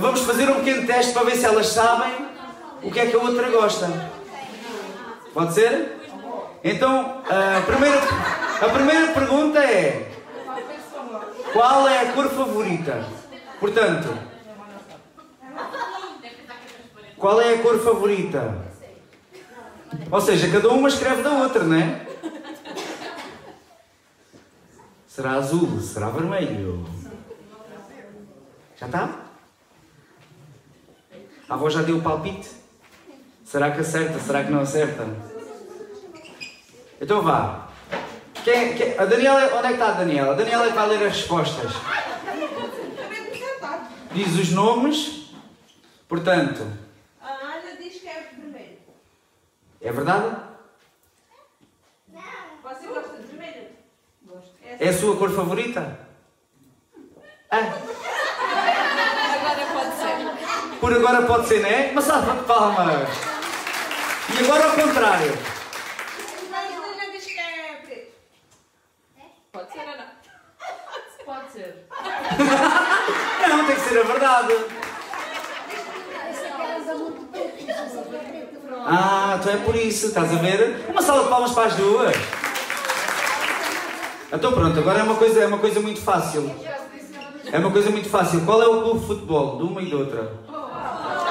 vamos fazer um pequeno teste para ver se elas sabem o que é que a outra gosta. Pode ser? Então, a primeira, a primeira pergunta é: Qual é a cor favorita? Portanto, qual é a cor favorita? Ou seja, cada uma escreve da outra, não é? Será azul? Será vermelho? Já está? A avó já deu o palpite? Será que acerta? Será que não acerta? Então vá. Quem, quem, a Daniela, onde é que está a Daniela? A Daniela é que vai ler as respostas. Diz os nomes. Portanto. A Ana diz que é vermelho. É verdade? Você gosta de vermelho? Gosto. É a sua cor favorita? Ah. Por agora pode ser, não é? Mas salva de palmas. E agora ao contrário. Pode ser ou não? Pode ser. Não, tem que ser a verdade. Ah, então é por isso, estás a ver? Uma salva de palmas para as duas. Então pronto, agora é uma coisa, é uma coisa muito fácil. É uma coisa muito fácil. Qual é o clube de futebol de uma e de outra?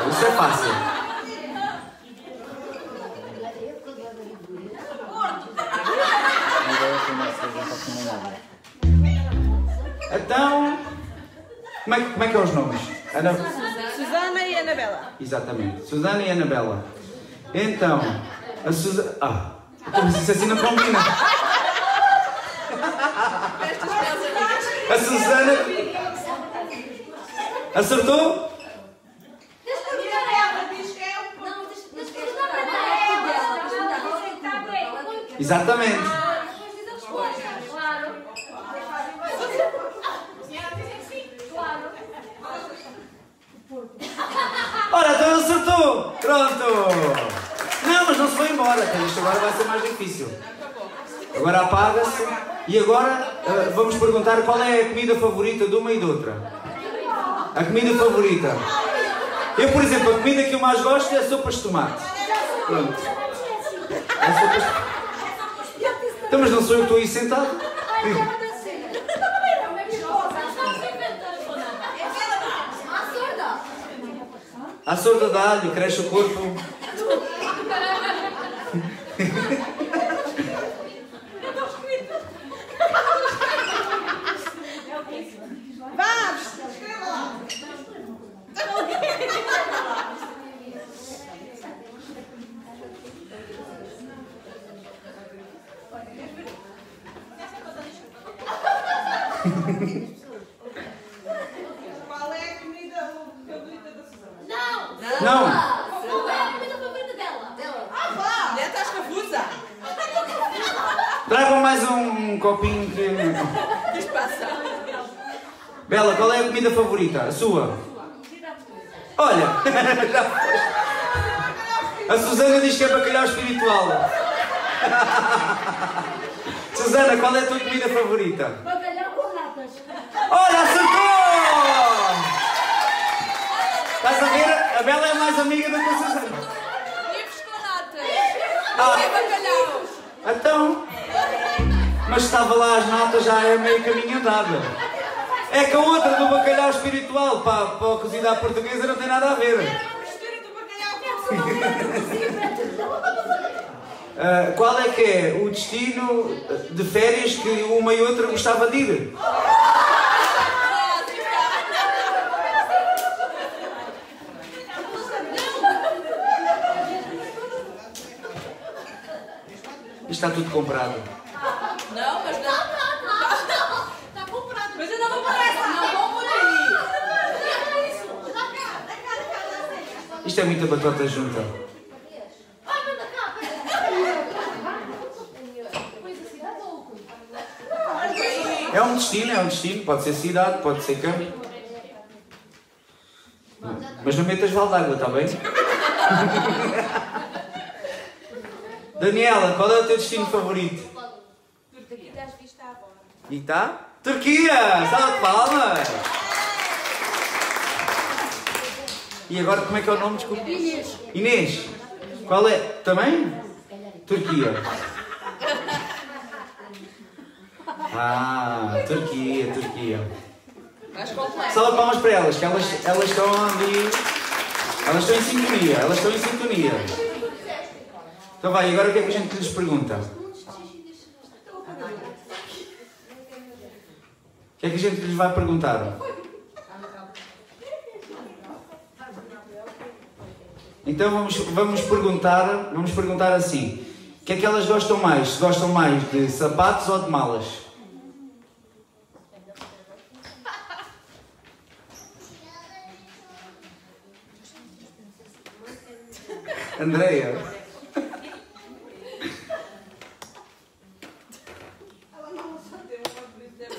Isso é fácil. Então, como é, que- como é que é os nomes? Ana... Susana e Anabela. Exatamente. Susana e Anabela. Então, a Susana. Ah, então, mas isso assim não combina. A Susana. Acertou? Ela diz que é o Exatamente. Ora, então acertou! Pronto! Não, mas não se foi embora, isto agora vai ser mais difícil. Agora apaga-se e agora ah, vamos perguntar qual é a comida favorita de uma e de outra. A comida favorita. Eu, por exemplo, a comida que eu mais gosto é sopas de tomate. Pronto. É sopas de... Então, mas não sou eu que estou aí sentado? A sorda de alho, cresce o corpo. Vamos! Escreva lá. Qual é a comida favorita da Susana? Não! Ah, vá! Já estás confusa? Tragam mais um copinho que. Passar. Bela, qual é a comida favorita? A sua? Olha, já foi. A Susana diz que é bacalhau espiritual. Susana, qual é a tua comida favorita? Bacalhau. Olha, acertou! Estás a ver? A Bela é mais amiga da Susana. Livros com natas. Ah. E bacalhau. Então, mas estava lá as notas já é meio caminho andado. É que a outra do bacalhau espiritual para, para a cozida à portuguesa não tem nada a ver. Ah, qual é que é o destino de férias que uma e outra gostava de ir? Está tudo comprado. Não, mas não. Está comprado. Mas eu não vou por essa. Não vou por aí. Isto é muita batata junta. Coisa? É um destino, é um destino. Pode ser cidade, pode ser campo. Mas não metas val d'água, está bem? Daniela, qual é o teu destino favorito? Bola. E tá? Turquia! Salve de palmas! E agora como é que é o nome? Desculpa. Inês. Inês. Qual é? Também? Turquia. Ah, Turquia, Turquia. Salva de palmas para elas, que elas, elas estão ali. Elas estão em sintonia, elas estão em sintonia. Então vai, agora o que é que a gente lhes pergunta? O que é que a gente lhes vai perguntar? Então vamos, vamos perguntar, vamos perguntar assim. O que é que elas gostam mais? Se gostam mais de sapatos ou de malas? Andreia. Ela não só tem uma por isso deve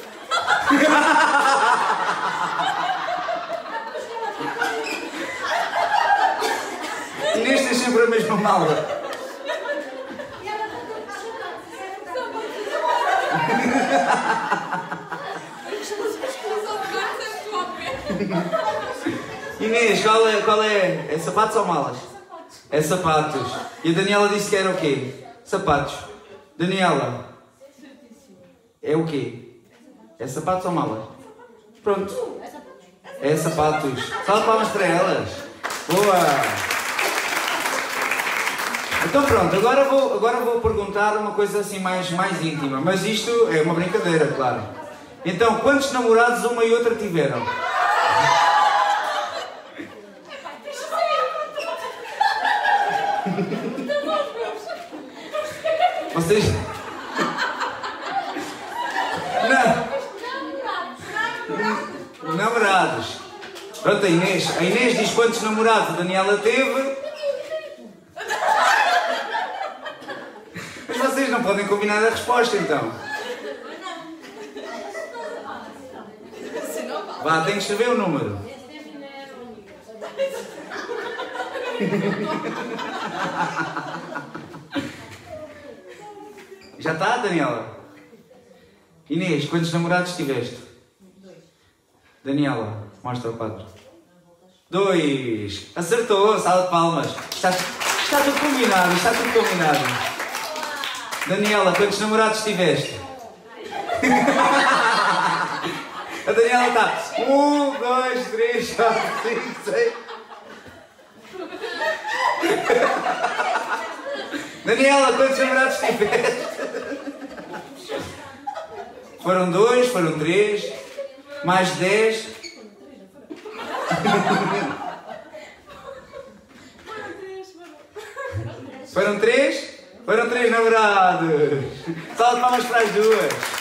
Inês tem sempre a mesma mala. Inês, qual é, qual é? É sapatos ou malas? É sapatos. E a Daniela disse que era o quê? Sapatos. Daniela. É o quê? É sapatos ou malas? Pronto. É sapatos. Salve palmas para elas. Boa! Então pronto, agora vou, agora vou perguntar uma coisa assim mais, mais íntima. Mas isto é uma brincadeira, claro. Então, quantos namorados uma e outra tiveram? Vocês. Não. Namorados. Pronto, a Inês. A Inês diz quantos namorados a Daniela teve. Mas vocês não podem combinar a resposta então. Vá, tem que escrever o número. Já está, Daniela? Inês, quantos namorados tiveste? Daniela, mostra o quadro. Dois. Acertou, salve de palmas. Está, está tudo combinado, está tudo combinado. Daniela, quantos namorados tiveste? A Daniela está. Um, dois, três, quatro, cinco, seis. Daniela, quantos namorados tiveste? Foram dois, foram três, mais dez. Foram três? Foram três namorados. Salve palmas para as duas.